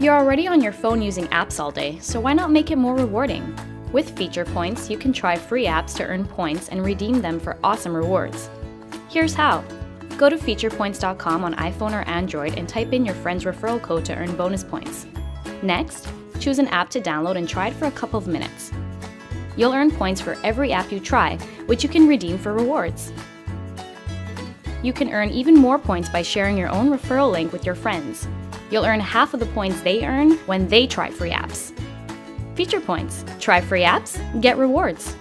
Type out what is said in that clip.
You're already on your phone using apps all day, so why not make it more rewarding? With Feature Points, you can try free apps to earn points and redeem them for awesome rewards. Here's how. Go to featurepoints.com on iPhone or Android and type in your friend's referral code to earn bonus points. Next, choose an app to download and try it for a couple of minutes. You'll earn points for every app you try, which you can redeem for rewards. You can earn even more points by sharing your own referral link with your friends. You'll earn half of the points they earn when they try free apps. Feature Points. Try free apps, get rewards.